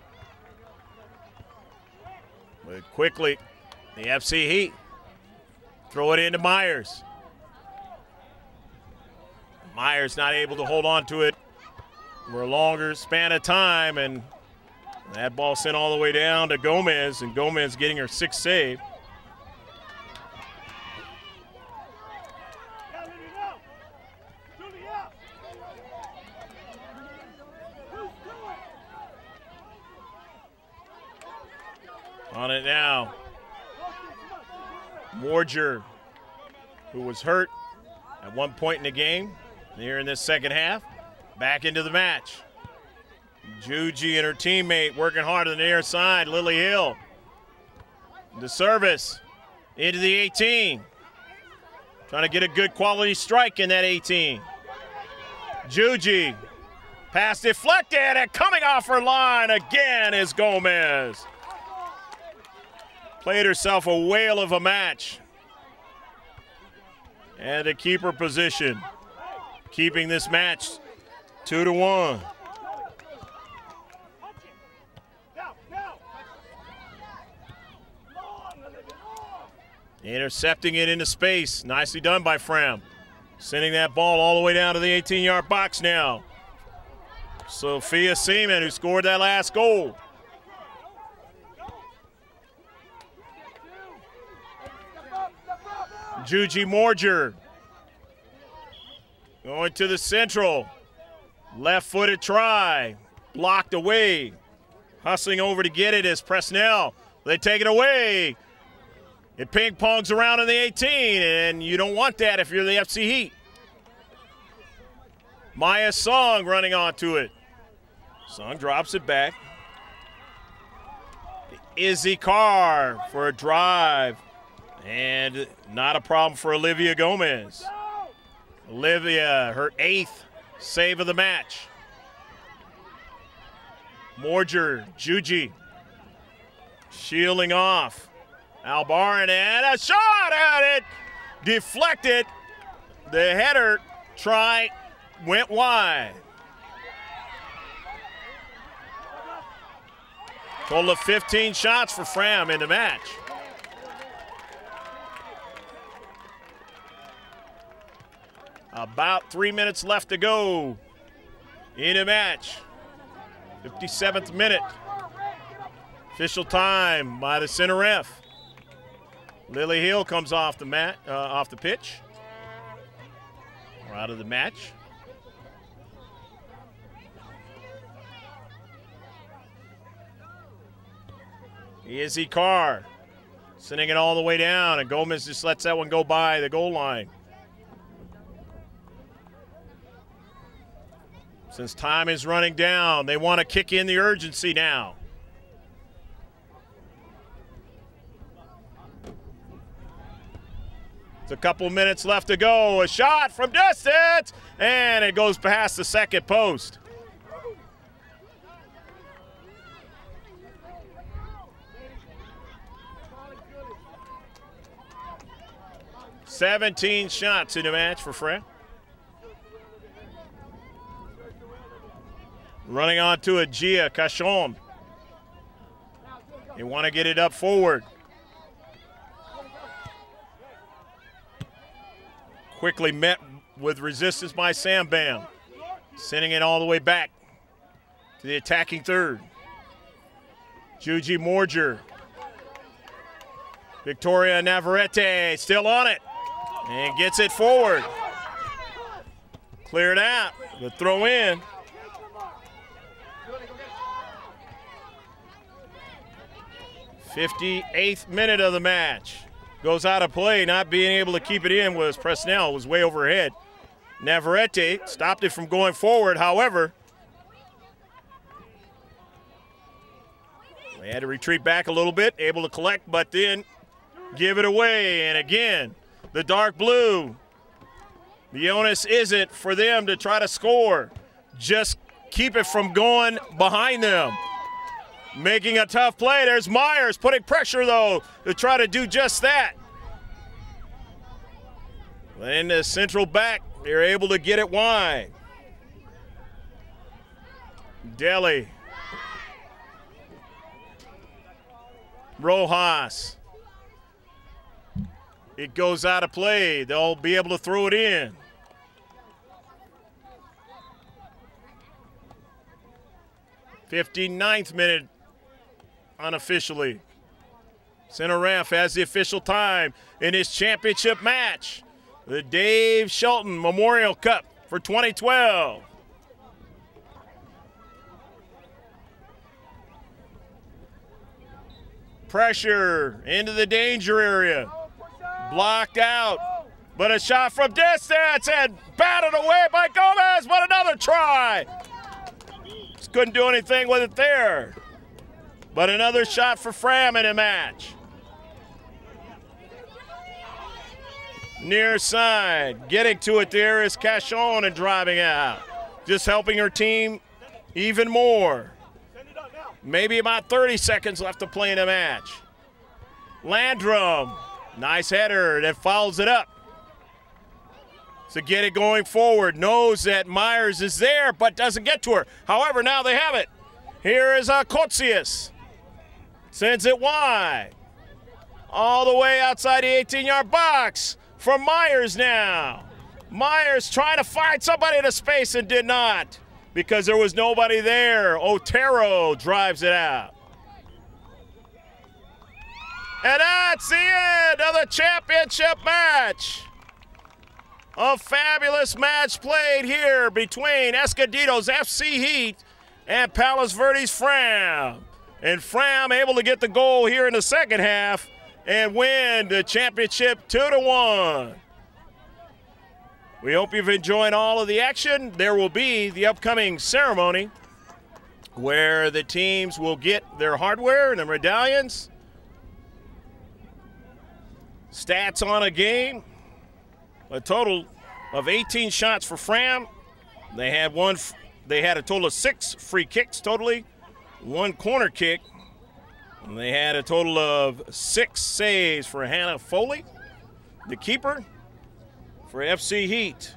But quickly, the FC Heat throw it into Myers. Myers not able to hold on to it for a longer span of time, and that ball sent all the way down to Gomez, and Gomez getting her sixth save. On it now. Morger, who was hurt at one point in the game, here in this second half, back into the match. Juji and her teammate working hard on the near side. Lily Hill. The service into the 18. Trying to get a good quality strike in that 18. Juji. Pass deflected and coming off her line again is Gomez. Played herself a whale of a match. And a keeper position. Keeping this match two to one. Intercepting it into space. Nicely done by Fram. Sending that ball all the way down to the 18 yard box now. Sophia Seaman, who scored that last goal. Juji Morger going to the central. Left footed try. Blocked away. Hustling over to get it is Presnell. They take it away. It ping pongs around in the 18, and you don't want that if you're the FC Heat. Maya Song running onto it. Song drops it back. Izzy Carr for a drive. And not a problem for Olivia Gomez. Olivia, her eighth save of the match. Morger, Juji, shielding off. Albaran and a shot at it. Deflected. The header try went wide. Total of 15 shots for Fram in the match. About three minutes left to go in a match. 57th minute. Official time by the center ref. Lily Hill comes off the mat, uh, off the pitch. We're out of the match. Izzy Carr sending it all the way down, and Gomez just lets that one go by the goal line. Since time is running down, they want to kick in the urgency now. It's a couple minutes left to go. A shot from distance, and it goes past the second post. Seventeen shots in the match for Fred. Running on to a Gia Cachon. They want to get it up forward. Quickly met with resistance by Sam Bam, sending it all the way back to the attacking third. Juji Morger. Victoria Navarrete still on it and gets it forward. Cleared out. The throw in. Fifty-eighth minute of the match. Goes out of play, not being able to keep it in was Presnell, was way overhead. Navarrete stopped it from going forward, however. They had to retreat back a little bit, able to collect, but then give it away. And again, the dark blue. The onus isn't for them to try to score, just keep it from going behind them. Making a tough play. There's Myers putting pressure, though, to try to do just that. In the central back, they're able to get it wide. Delhi. Rojas. It goes out of play. They'll be able to throw it in. Fifty-ninth minute unofficially. Center ref has the official time in his championship match. The Dave Shelton Memorial Cup for 2012. Pressure into the danger area. Blocked out. But a shot from distance and batted away by Gomez. But another try. Just couldn't do anything with it there. But another shot for Fram in a match. Near side. Getting to it there is Cashon and driving out. Just helping her team even more. Maybe about 30 seconds left to play in the match. Landrum, nice header that follows it up. So get it going forward, knows that Myers is there but doesn't get to her. However, now they have it. Here is uh. Sends it wide. All the way outside the 18 yard box for Myers now. Myers trying to find somebody in space and did not because there was nobody there. Otero drives it out. And that's the end of the championship match. A fabulous match played here between Escondido's FC Heat and Palos Verdes Fram. And Fram able to get the goal here in the second half and win the championship 2 to 1. We hope you've enjoyed all of the action. There will be the upcoming ceremony where the teams will get their hardware and their medallions. Stats on a game. A total of 18 shots for Fram. They had one they had a total of 6 free kicks totally, one corner kick. They had a total of 6 saves for Hannah Foley, the keeper for FC Heat.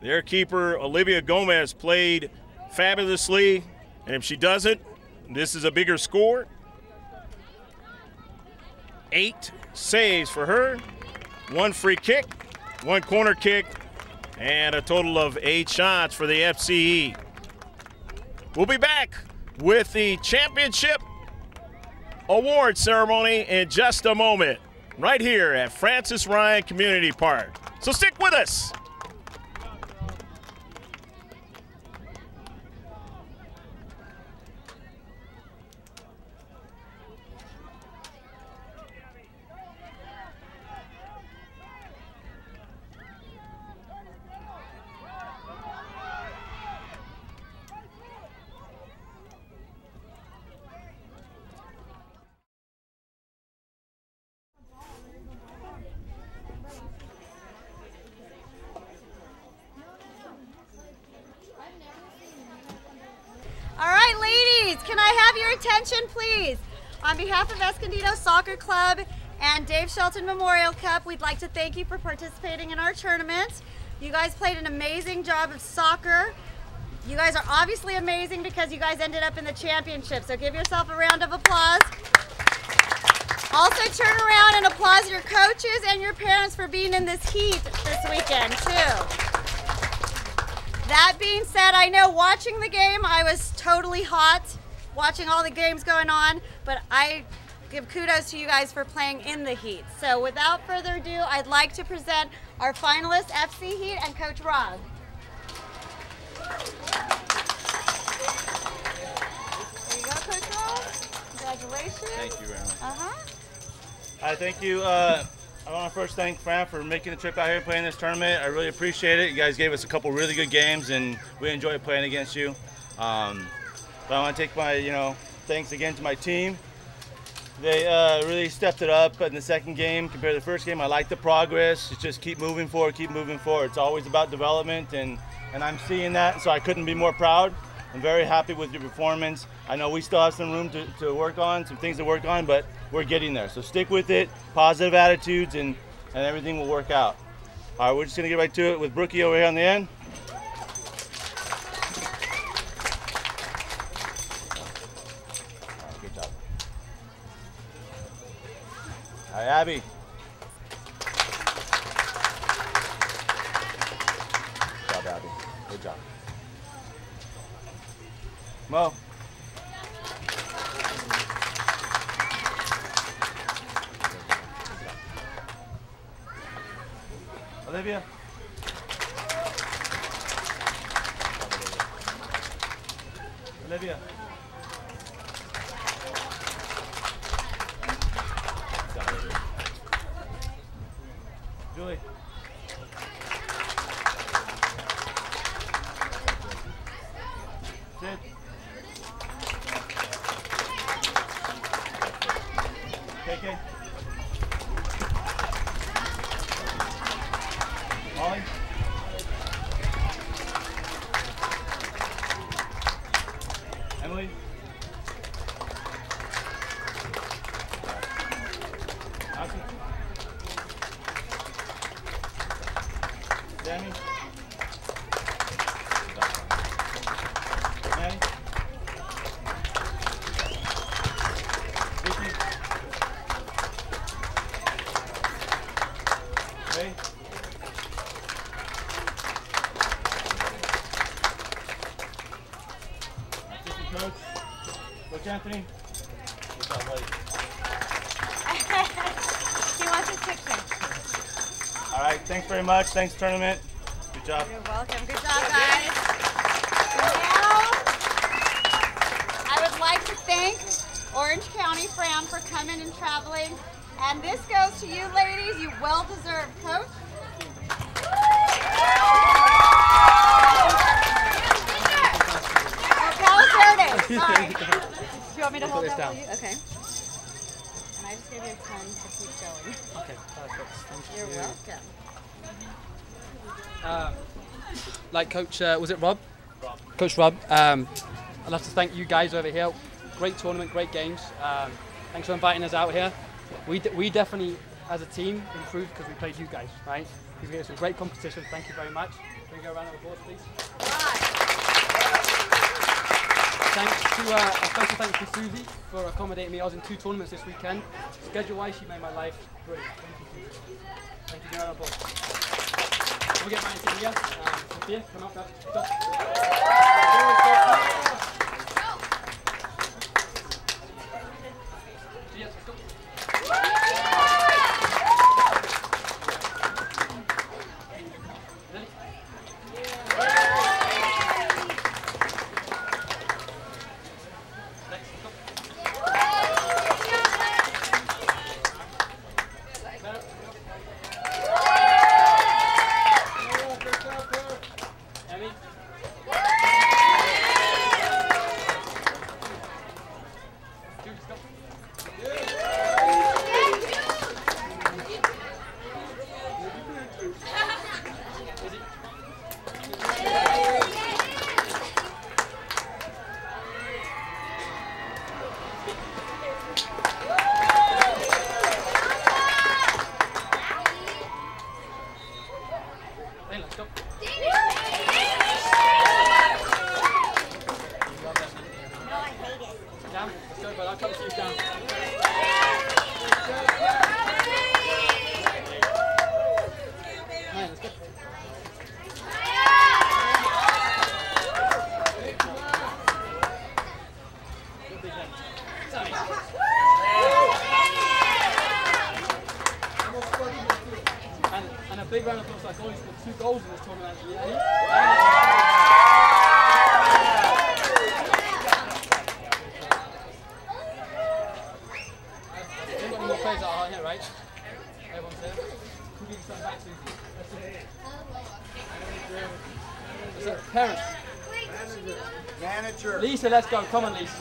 Their keeper, Olivia Gomez, played fabulously. And if she doesn't, this is a bigger score. Eight saves for her, one free kick, one corner kick, and a total of eight shots for the FCE. We'll be back with the championship award ceremony in just a moment, right here at Frances Ryan Community Park. So stick with us. All right, ladies, can I have your attention, please? On behalf of Escondido Soccer Club and Dave Shelton Memorial Cup, we'd like to thank you for participating in our tournament. You guys played an amazing job of soccer. You guys are obviously amazing because you guys ended up in the championship, so give yourself a round of applause. Also turn around and applaud your coaches and your parents for being in this heat this weekend, too. That being said, I know watching the game, I was totally hot watching all the games going on, but I give kudos to you guys for playing in the heat. So without further ado, I'd like to present our finalists, FC Heat and Coach Rob. There you go, Coach Rob. Congratulations. Thank you very much. Uh-huh. I thank you. Uh, I want to first thank Fram for making the trip out here and playing this tournament. I really appreciate it. You guys gave us a couple really good games, and we enjoyed playing against you. Um, but I want to take my, you know, thanks again to my team. They uh, really stepped it up in the second game compared to the first game. I like the progress. It's just keep moving forward, keep moving forward. It's always about development, and, and I'm seeing that, so I couldn't be more proud. I'm very happy with your performance. I know we still have some room to, to work on, some things to work on, but we're getting there. So stick with it, positive attitudes, and, and everything will work out. All right, we're just gonna get right to it with Brookie over here on the end. Right, Abby. Good job, Abby. Good job. Mo. Olivia. Olivia. Much. Thanks, tournament. Good job. You're welcome. Good job, guys. Now, I would like to thank Orange County Fram for coming and traveling. And this goes to you ladies. You well deserved, coach. Palos Verdes. Sorry. Do you want me to hold that down. for you? Okay. And I just gave you a ton to keep going. Okay, perfect. Thank You're you. welcome. Um, like Coach, uh, was it Rob? Coach Rob. Um, I'd love to thank you guys over here. Great tournament, great games. Um, thanks for inviting us out here. We, d- we definitely, as a team, improved because we played you guys, right? You gave us some great competition. Thank you very much. Can we go around the board, please? Thanks to, uh, a special thanks to Susie for accommodating me. I was in two tournaments this weekend. Schedule-wise, she made my life brilliant. Thank you, Susie. Thank you, General Board. We'll get right into here. Um, Sophia, come up. Stop. Let's go. Come on, Lisa.